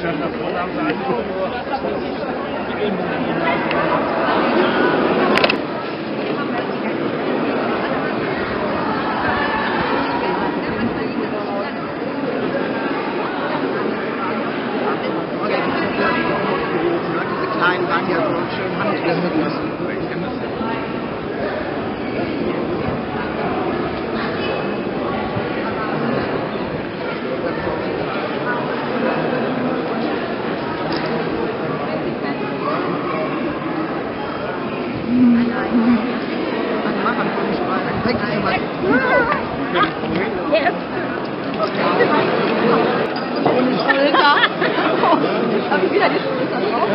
Kleinen waren so schön handgriffig. Mal. Ohne Schulter. Hab ich wieder die Schulter drauf?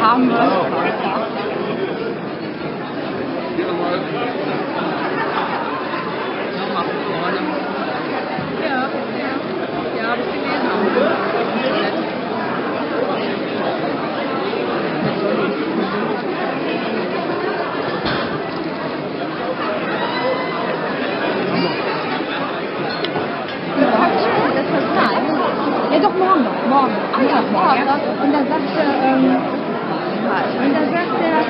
Haben wir. Ja, ja. Ja, hab ich gelesen. Das Personal. Ja, doch morgen noch. Morgen. Ach ja, morgen. Und dann sagte, ähm, und dann sagte er,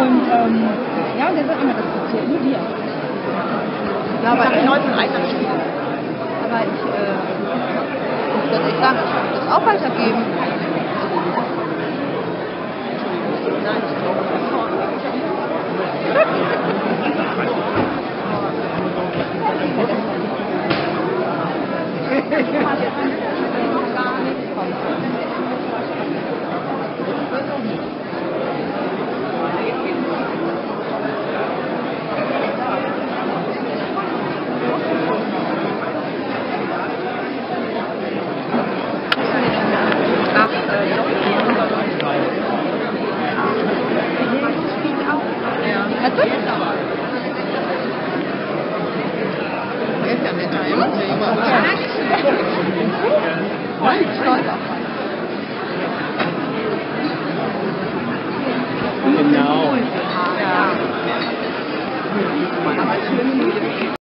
und, ähm, ja, und der sagt immer, das passiert nur dir. Ja, aber einfach schwierig. Aber ich, äh, ich würde nicht sagen, ich würde das auch weitergeben. 我也知的嗯